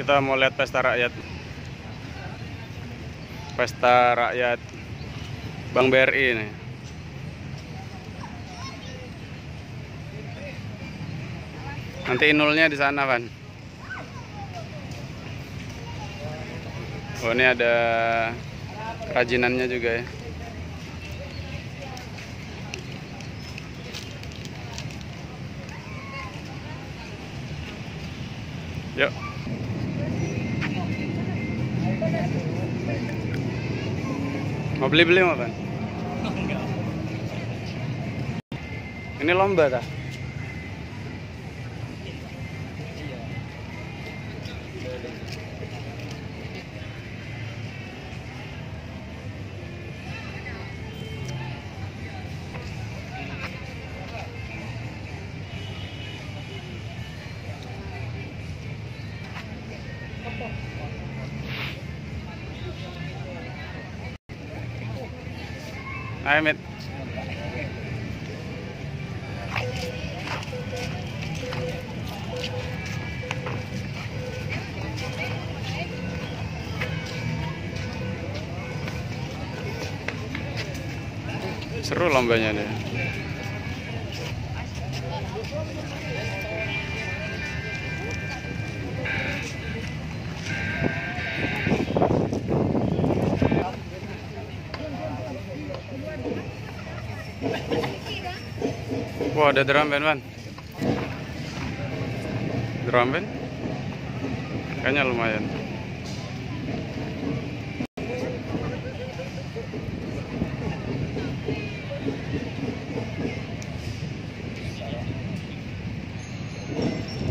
kita mau lihat pesta rakyat. Pesta rakyat Bank BRI ini. Nanti inulnya di sana kan oh ini ada kerajinannya juga ya. Yuk mau beli-beli mau kan ini lomba tak Ayo, Mit. Seru lombanya deh. Wah, ada drum band, man. Drum band? Kayaknya lumayan.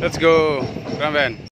Let's go, drum band.